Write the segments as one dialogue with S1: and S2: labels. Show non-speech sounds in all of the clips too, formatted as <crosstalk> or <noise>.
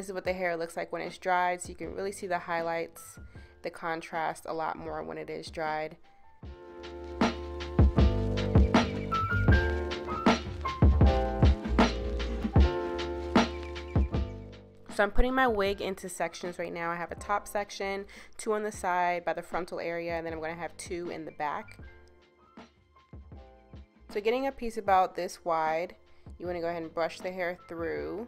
S1: this is what the hair looks like when it's dried. So you can really see the highlights, the contrast a lot more when it is dried. So I'm putting my wig into sections right now. I have a top section, two on the side by the frontal area, and then I'm going to have two in the back. So getting a piece about this wide, you want to go ahead and brush the hair through.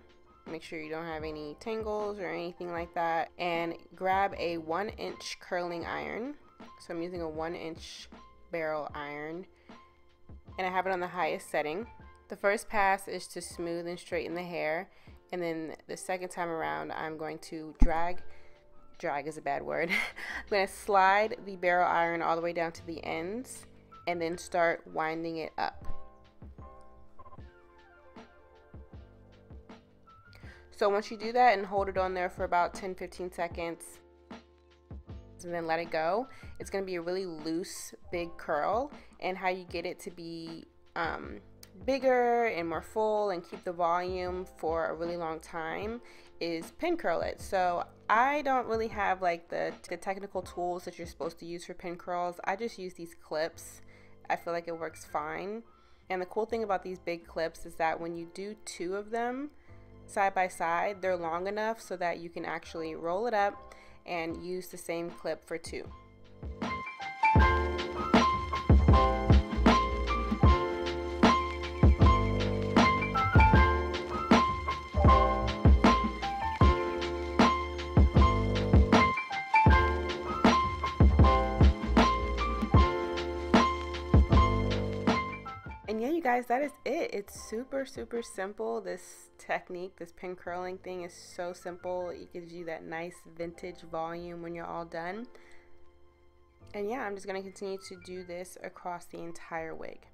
S1: Make sure you don't have any tangles or anything like that. And grab a one inch curling iron. So I'm using a one inch barrel iron. And I have it on the highest setting. The first pass is to smooth and straighten the hair and then the second time around I'm going to drag drag is a bad word <laughs> I'm going to slide the barrel iron all the way down to the ends and then start winding it up so once you do that and hold it on there for about 10-15 seconds and then let it go it's going to be a really loose big curl and how you get it to be um, bigger and more full and keep the volume for a really long time is pin curl it. So I don't really have like the, the technical tools that you're supposed to use for pin curls. I just use these clips. I feel like it works fine. And the cool thing about these big clips is that when you do two of them side by side, they're long enough so that you can actually roll it up and use the same clip for two. Guys, that is it. It's super, super simple. This technique, this pin curling thing is so simple. It gives you that nice vintage volume when you're all done. And yeah, I'm just going to continue to do this across the entire wig.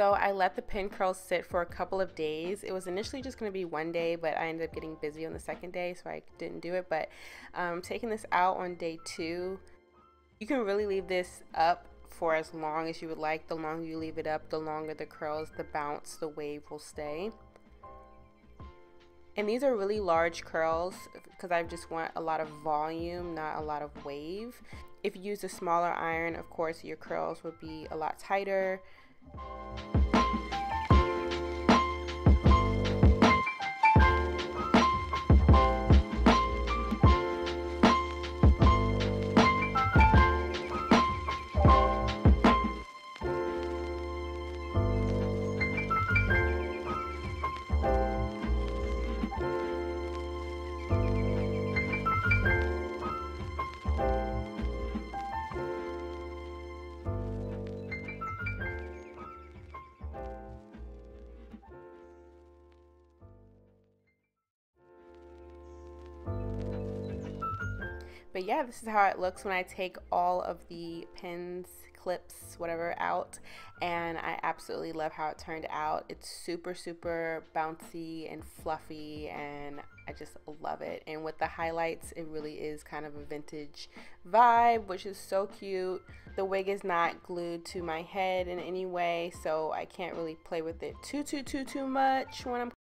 S1: So I let the pin curls sit for a couple of days. It was initially just going to be one day, but I ended up getting busy on the second day, so I didn't do it. But um, taking this out on day two, you can really leave this up for as long as you would like. The longer you leave it up, the longer the curls, the bounce, the wave will stay. And these are really large curls because I just want a lot of volume, not a lot of wave. If you use a smaller iron, of course, your curls would be a lot tighter. Thank you. But yeah, this is how it looks when I take all of the pins, clips, whatever out. And I absolutely love how it turned out. It's super, super bouncy and fluffy and I just love it. And with the highlights, it really is kind of a vintage vibe, which is so cute. The wig is not glued to my head in any way, so I can't really play with it too, too, too, too much when I'm